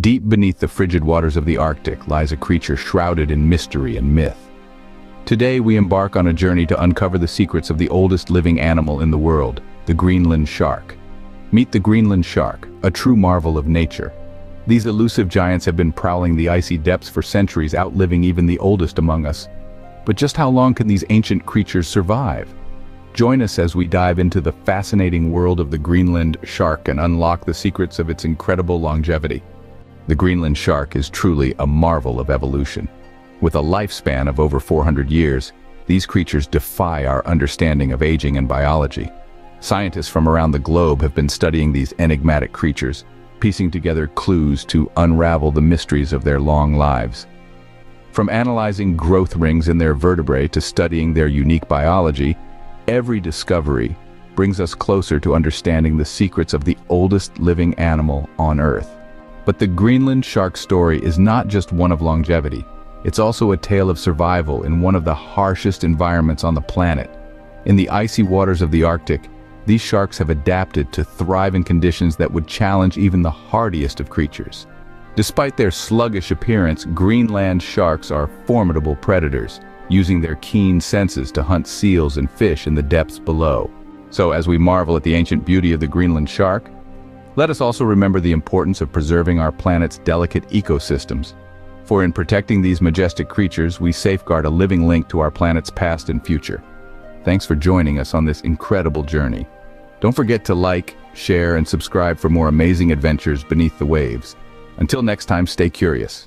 Deep beneath the frigid waters of the Arctic lies a creature shrouded in mystery and myth. Today we embark on a journey to uncover the secrets of the oldest living animal in the world, the Greenland shark. Meet the Greenland shark, a true marvel of nature. These elusive giants have been prowling the icy depths for centuries, outliving even the oldest among us. But just how long can these ancient creatures survive? Join us as we dive into the fascinating world of the Greenland shark and unlock the secrets of its incredible longevity. The Greenland shark is truly a marvel of evolution. With a lifespan of over 400 years, these creatures defy our understanding of aging and biology. Scientists from around the globe have been studying these enigmatic creatures, piecing together clues to unravel the mysteries of their long lives. From analyzing growth rings in their vertebrae to studying their unique biology, every discovery brings us closer to understanding the secrets of the oldest living animal on Earth. But the Greenland shark story is not just one of longevity. It's also a tale of survival in one of the harshest environments on the planet. In the icy waters of the Arctic, these sharks have adapted to thrive in conditions that would challenge even the hardiest of creatures. Despite their sluggish appearance, Greenland sharks are formidable predators, using their keen senses to hunt seals and fish in the depths below. So as we marvel at the ancient beauty of the Greenland shark, let us also remember the importance of preserving our planet's delicate ecosystems. For in protecting these majestic creatures, we safeguard a living link to our planet's past and future. Thanks for joining us on this incredible journey. Don't forget to like, share, and subscribe for more amazing adventures beneath the waves. Until next time, stay curious.